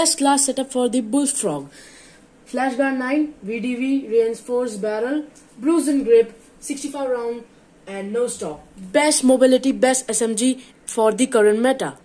Best class setup for the Bullfrog. Flashguard 9, VDV, reinforced barrel, Bruiser Grip, 65 round and no stop. Best mobility, best SMG for the current meta.